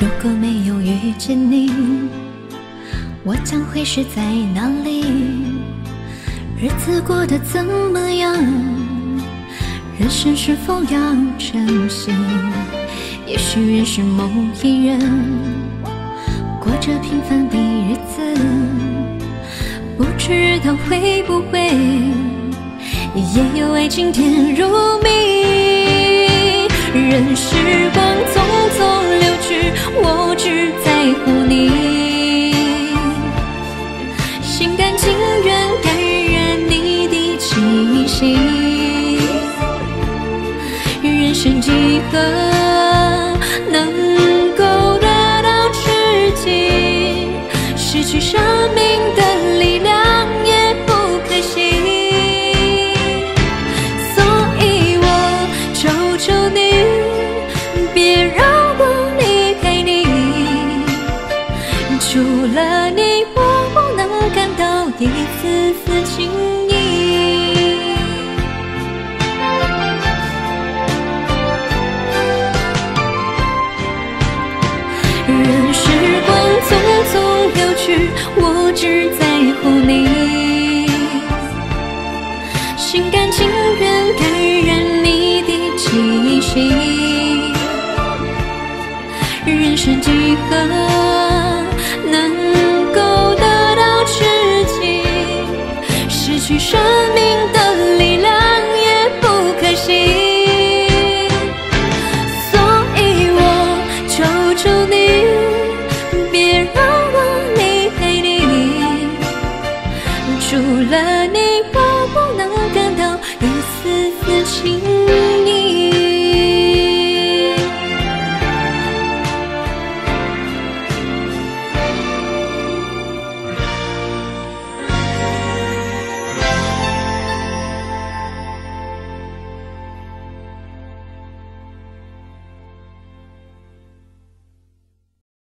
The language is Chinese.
如果没有遇见你，我将会是在哪里？日子过得怎么样？人生是否要珍惜？也许认识某一人，过着平凡的日子，不知道会不会也有爱情甜如蜜。任时光人生几何能够得到知己？失去生命的力量也不可惜。所以我求求你，别让我离开你。除了你，我不能感到一丝丝情任时光匆匆流去，我只在乎你，心甘情愿感染你的气息。人生几何能够得到知己？失去